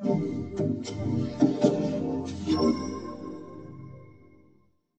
Thank you.